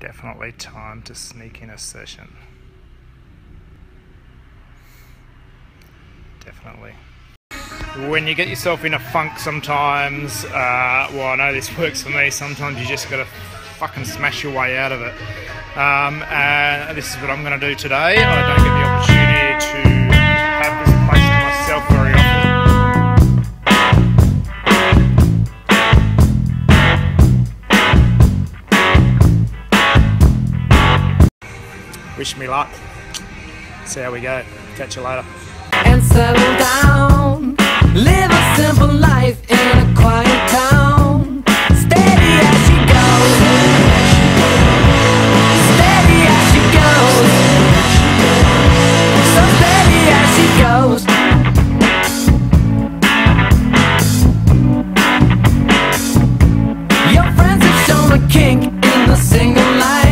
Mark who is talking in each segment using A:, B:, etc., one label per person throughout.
A: Definitely time to sneak in a session. Definitely. When you get yourself in a funk sometimes, uh, well I know this works for me, sometimes you just gotta fucking smash your way out of it. Um, and this is what I'm gonna do today. I don't get the opportunity Wish me luck. See how we go. Catch you later.
B: And settle down. Live a simple life in a quiet town. Steady as she goes. Steady as she goes. So steady as she goes. Your friends have shown a kink in the single life.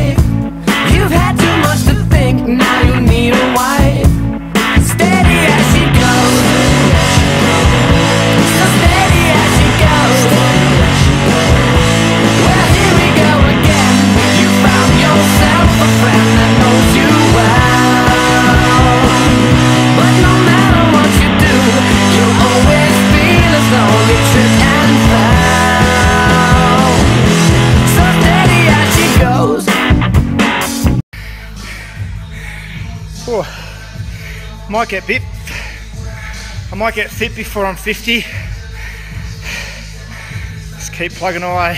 A: Oh, might get bit. I might get fit before I'm 50. Just keep plugging away.